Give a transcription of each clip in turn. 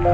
据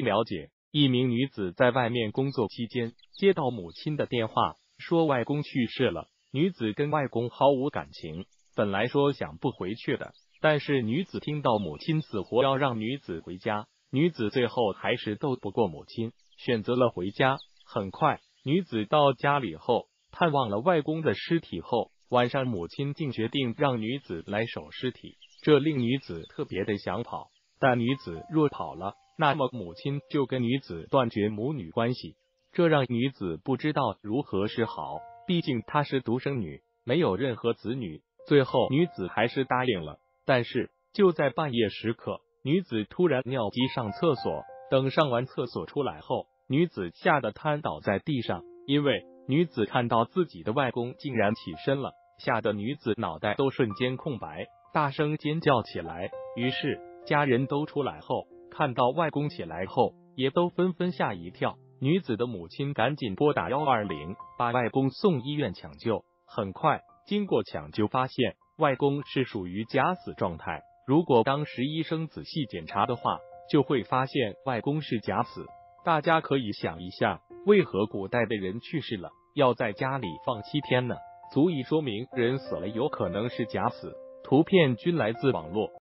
了解，一名女子在外面工作期间，接到母亲的电话，说外公去世了。女子跟外公毫无感情，本来说想不回去的，但是女子听到母亲死活要让女子回家，女子最后还是斗不过母亲，选择了回家。很快，女子到家里后，探望了外公的尸体后，晚上母亲竟决定让女子来守尸体，这令女子特别的想跑，但女子若跑了。那么母亲就跟女子断绝母女关系，这让女子不知道如何是好。毕竟她是独生女，没有任何子女。最后女子还是答应了。但是就在半夜时刻，女子突然尿急上厕所，等上完厕所出来后，女子吓得瘫倒在地上。因为女子看到自己的外公竟然起身了，吓得女子脑袋都瞬间空白，大声尖叫起来。于是家人都出来后。看到外公起来后，也都纷纷吓一跳。女子的母亲赶紧拨打幺二零，把外公送医院抢救。很快，经过抢救，发现外公是属于假死状态。如果当时医生仔细检查的话，就会发现外公是假死。大家可以想一下，为何古代的人去世了要在家里放七天呢？足以说明人死了有可能是假死。图片均来自网络。